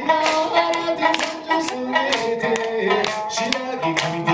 上手が振り込める